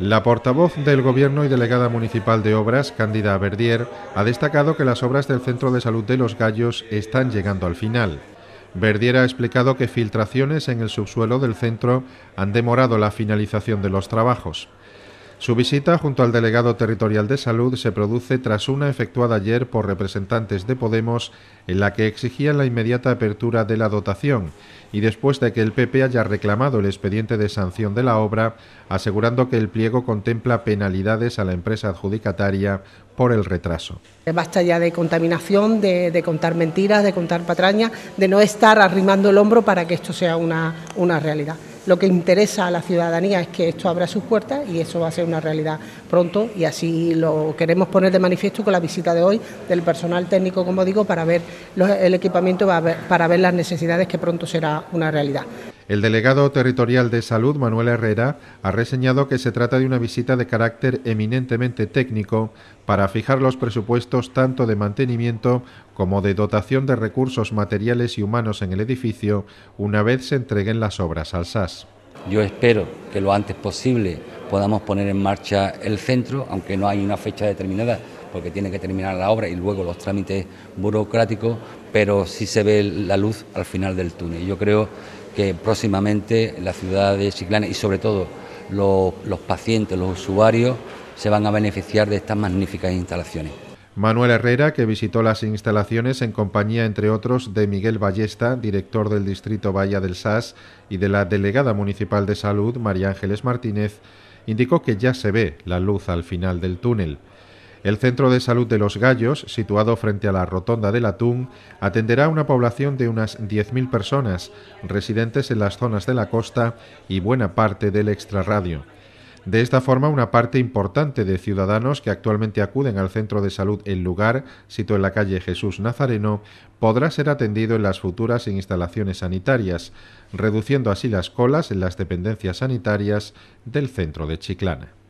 La portavoz del Gobierno y delegada municipal de Obras, Cándida Verdier, ha destacado que las obras del Centro de Salud de Los Gallos están llegando al final. Verdier ha explicado que filtraciones en el subsuelo del centro han demorado la finalización de los trabajos. Su visita junto al delegado territorial de salud se produce tras una efectuada ayer por representantes de Podemos en la que exigían la inmediata apertura de la dotación y después de que el PP haya reclamado el expediente de sanción de la obra, asegurando que el pliego contempla penalidades a la empresa adjudicataria por el retraso. Basta ya de contaminación, de, contar mentiras, de contar patrañas, de no estar arrimando el hombro para que esto sea una, una realidad. Lo que interesa a la ciudadanía es que esto abra sus puertas y eso va a ser una realidad pronto y así lo queremos poner de manifiesto con la visita de hoy del personal técnico, como digo, para ver el equipamiento, para ver las necesidades que pronto será una realidad. El delegado territorial de salud, Manuel Herrera, ha reseñado que se trata de una visita de carácter eminentemente técnico para fijar los presupuestos tanto de mantenimiento como de dotación de recursos materiales y humanos en el edificio una vez se entreguen las obras al SAS. Yo espero que lo antes posible podamos poner en marcha el centro, aunque no hay una fecha determinada, porque tiene que terminar la obra y luego los trámites burocráticos, pero sí se ve la luz al final del túnel. Yo creo que próximamente la ciudad de Chiclana y sobre todo los, pacientes, los usuarios, se van a beneficiar de estas magníficas instalaciones. Manuel Herrera, que visitó las instalaciones en compañía, entre otros, de Miguel Ballesta, director del Distrito Bahía del SAS, y de la delegada municipal de salud, María Ángeles Martínez, indicó que ya se ve la luz al final del túnel. El Centro de Salud de los Gallos, situado frente a la Rotonda del Atún, atenderá a una población de unas 10.000 personas, residentes en las zonas de la costa y buena parte del extrarradio. De esta forma, una parte importante de ciudadanos que actualmente acuden al centro de salud El Lugar, situado en la calle Jesús Nazareno, podrá ser atendido en las futuras instalaciones sanitarias, reduciendo así las colas en las dependencias sanitarias del centro de Chiclana.